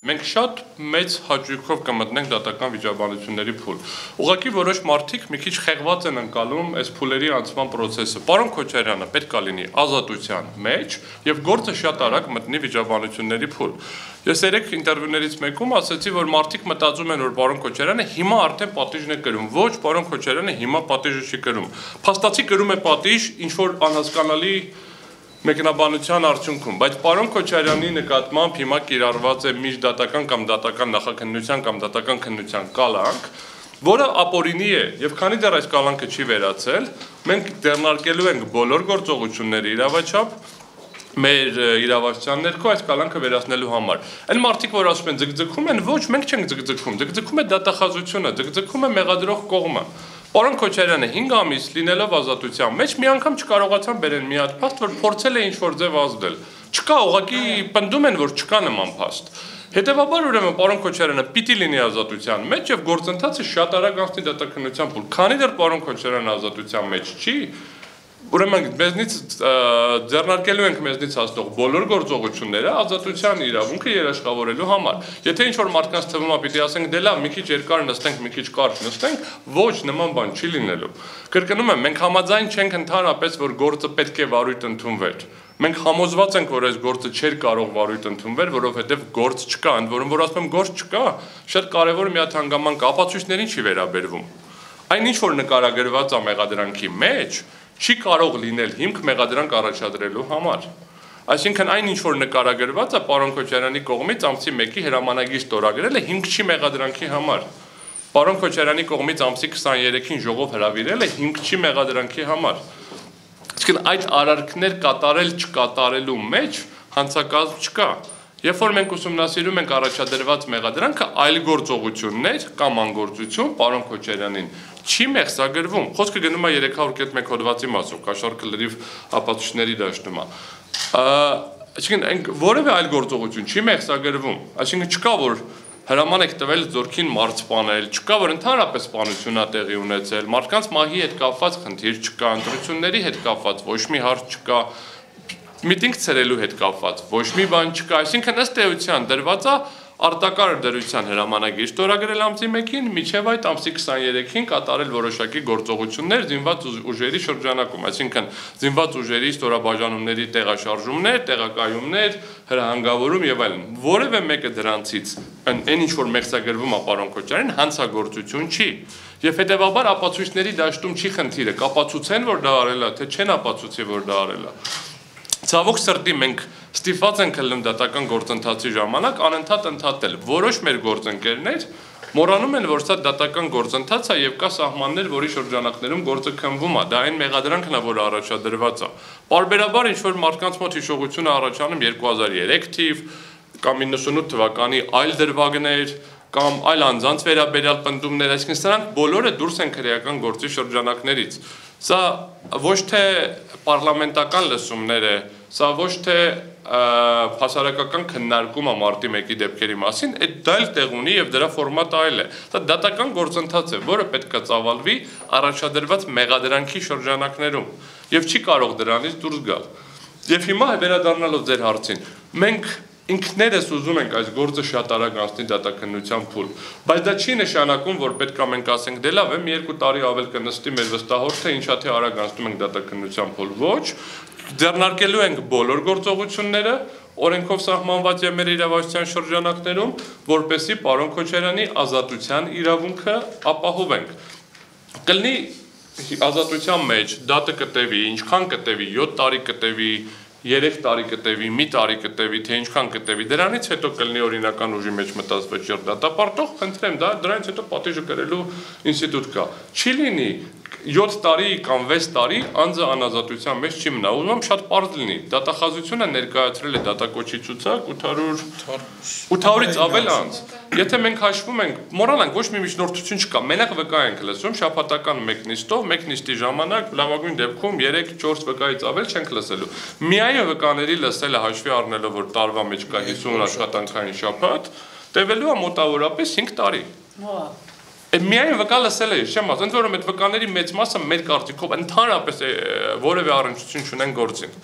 Մենք շատ մեծ հաճույքով կմտնենք դատական վիճաբանությունների փուլ։ Ուղղակի որոշ մարդիկ մի քիչ խեղված են անցալում այս փուլերի անցման process-ը։ Պարոն Քոչարյանը պետք է լինի ազատության մեջ եւ գործը շատ արագ մտնի վիճաբանությունների փուլ։ Ես երեք ինտերվյուներից մեկում ասացի, որ մարդիկ մտածում են, որ պարոն Քոչարյանը հիմա արդեն պատիժն է կրում։ Ոչ, պարոն Քոչարյանը հիմա պատիժը չի կրում։ Փաստացի կրում է պատիժ ինչ որ անհասկանալի մեկնաբանության արդյունքում, բայց պարոն Քոչարյանի նկատմամբ հիմա կիրառված է միջդատական կամ դատական նախաքննության կամ դատական քննության կալանք, որը ապօրինի է եւ քանի դեռ այս կալանքը չի վերացել, մենք դեռնարկելու ենք բոլոր գործողությունները իրավաչափ մեր իրավասության ներքո այս կալանքը վերացնելու համար։ Այն մարդիկ, որ ասում են ձգձգում են, ոչ, մենք չենք ձգձգում, ձգձգում է դատախազությունը, ձգձգում է մեղադրող կողմը։ Պարոն Քոչարյանը 5 ամիս լինելով ազատության մեջ մի անգամ չկարողացան բերեն մի հատ փաստ, որ փորձել է ինչ-որ ձև ազդել։ Չկա, ուղղակի պնդում են, որ չկա նման փաստ։ Հետևաբար ուրեմն պարոն Քոչարյանը պիտի լինի ազատության մեջ եւ գործընթացը շատ արագ անցնի դատականության փուլ։ Քանի դեռ պարոն Քոչարյանը ազատության մեջ չի, Ուրեմն մեզնից ձեռնարկելու ենք մեզնից հաստող բոլոր գործողությունները ազատության իրավունքը երաշխավորելու համար։ Եթե ինչ որ մարդկանց թվում է պիտի ասենք դե լավ, մի քիչ երկար նստենք, մի քիչ կարճ նստենք, ոչ, նման բան չի լինելու։ Կրկնում եմ, մենք համաձայն չենք ընդհանրապես, որ գործը պետք է վարույթ ընդունվեր։ Մենք համոզված ենք, որ այս գործը չէր կարող վարույթ ընդունվել, որովհետև գործ չկա, ընդ որում որ ասում եմ գործ չկա, շատ կարևոր մի հատ հանգամանք ապացույցներին չի վերաբերվում։ Այն ինչ որ նկարագրված է մեղադրանքի մեջ, չի կարող լինել հիմք մեղադրանք առաջադրելու համար։ Այսինքն այն ինչ որ նկարագրված է պարոն Քոչարյանի կողմից ամսի 1-ի հրամանագիր ստորագրել է հիմք չի մեղադրանքի համար։ Պարոն Քոչարյանի կողմից ամսի 23-ին ժողով հրավիրել է հիմք չի մեղադրանքի համար։ Իսկն այդ արարքներ կատարել չկատարելու մեջ հանցակազմ չկա։ Երբ որ մենք ուսումնասիրում ենք առաջադրված մեղադրանքը, այլ գործողություններ կամ անգործություն պարոն Քոչարյանին չի մեղսագրվում։ Խոսքը գնում է 300.1 հոդվածի մասով, կաշառքը լրիվ ապացույցների դաշտում է։ Այսինքն որևէ այլ գործողություն չի մեղսագրվում։ Այսինքն չկա որ հրաման եք տվել ձորքին մարցպանել, չկա որ ընդհանրապես սպանությունա տեղի ունեցել, մարդկանց մահի հետ կապված խնդիր չկա, ընտրությունների հետ կապված ոչ մի հարց չկա, միտինգ ցրելու հետ կապված ոչ մի բան չկա, այսինքն ըստ էության դրված է արտակարգ դրության հրամանագիր ստորագրել ամսի 1-ին, միջև այդ ամսի 23-ին կատարել որոշակի գործողություններ զինված ուժերի շրջանակում, այսինքն զինված ուժերի ստորաբաժանումների տեղաշարժումներ, տեղակայումներ, հրահանգավորում եւ այլն։ Որևէ մեկը դրանցից այն ինչ որ մեղսագրվում է պարոն Քոչարյան, հանցագործություն չի։ Եվ հետեւաբար ապացույցների դաշտում չի խնդիրը, կապացուցեն որ դա արել է, թե չեն ապացուցի որ դա արել է։ Ցավոք սրտի մենք ստիպված ենք ելնում դատական գործընթացի ժամանակ անընդհատ ընդհատել։ Որոշ մեր գործընկերներ մոռանում են, որ սա դատական գործընթաց է եւ կա սահմաններ, որի շրջանակներում գործը քնվում է։ Դա այն մեղադրանքն է, որը առաջադրված է։ Պարբերաբար ինչ որ մարդկանց մոտ հիշողությունը առաջանում 2003 թիվ կամ 98 թվականի այլ դրվագներ, կամ այլ անձանց վերաբերյալ պնդումներ, այսինքն սրանք բոլորը դուրս են քրեական գործի շրջանակներից։ Սա ոչ թե պարլամենտական լսումներ է, սա ոչ թե հասարակական քննարկում է մարտի 1-ի դեպքերի մասին, այդ դա էլ տեղ ունի եւ դրա ֆորմատը այլ է։ Դա դատական գործընթաց է, որը պետք է ծավալվի առաջադրված մեղադրանքի շրջանակներում եւ չի կարող դրանից դուրս գալ։ Եվ հիմա վերադառնալով ձեր հարցին, մենք ինքներս ուզում ենք այս գործը շատ արագ անցնի դատակնության փուլ, բայց դա չի նշանակում, որ պետք է մենք ասենք դե լավ է, մի երկու տարի ավել կնստի մեր վստահորդը, ինչա թե արագ անցնում ենք դատակնության փուլ։ Ոչ, ձեռնարկելու ենք բոլոր գործողությունները օրենքով սահմանված եւ մեր իրավասության շրջանակներում, որպեսի պարոն Քոչարյանի ազատության իրավունքը ապահովենք։ Կլինի ազատության մեջ դատը կտևի, ինչքան կտևի, 7 տարի կտևի, 3 տարի կտևի, մի տարի կտևի, թե ինչքան կտևի, դրանից հետո կլինի օրինական ուժի մեջ մտած վճիռ դատապարտող, խնդրեմ, դա դրանից հետո պատիժը կրելու ինստիտուտ կա։ Չի լինի 7 տարի կամ 6 տարի անձը անազատության մեջ չի մնա։ Ուզում եմ շատ པարզ լինի։ Դատախազությունը ներկայացրել է դատակոչի ցուցակ 800 800-ից ավել անց։ Եթե մենք հաշվում ենք, մոռանանք, ոչ մի միջնորդություն չկա։ Մենակ վկա ենք լսում շաբաթական մեկ նիստով, մեկ նիստի ժամանակ լավագույն դեպքում 3-4 վկայից ավել չենք լսելու։ Միայն վկաների լսելը հաշվի առնելով, որ տարվա մեջ կա 50 աշխատանքային շաբաթ, տևելու է մոտավորապես 5 տարի։ Հա Միայն վկա լսել էի, չեմ ասում, ընդ որում այդ վկաների մեծ մասը մեր կարծիքով ընդհանրապես որևէ առնչություն չունեն գործին։